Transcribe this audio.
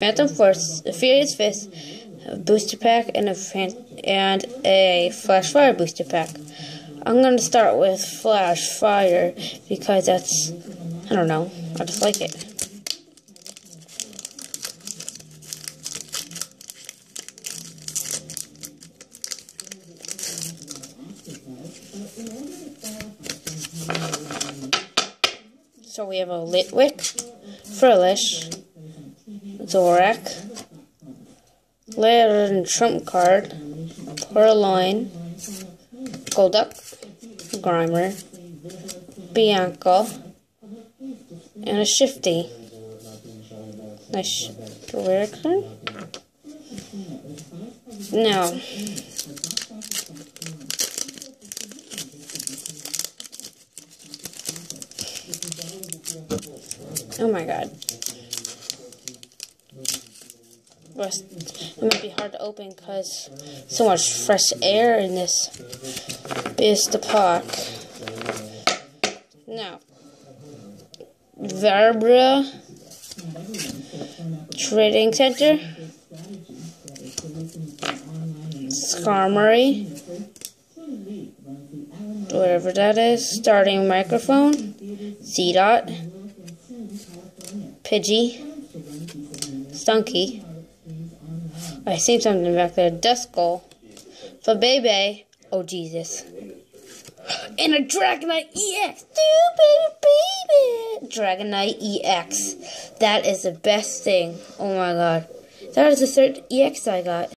Phantom Force, a Furious Fist, a booster pack, and a and a Flash Fire booster pack. I'm gonna start with Flash Fire because that's I don't know, I just like it. So we have a Litwick, Frillish, Zoroark, Laird and Trump card, Purrloin, Golduck, Grimer, Bianca, and a Shiftry. Nice rare card. Now, oh my god. It might be hard to open because so much fresh air in this is the park. Now, Verbra Trading Center, Skarmory, whatever that is, Starting Microphone, Seedot, Pidgey, Stunky. I see something back there. Duskull. Flabébé. Oh, Jesus. And a Dragonite EX. Dude, baby, baby. Dragonite EX. That is the best thing. Oh, my God. That is the third EX I got.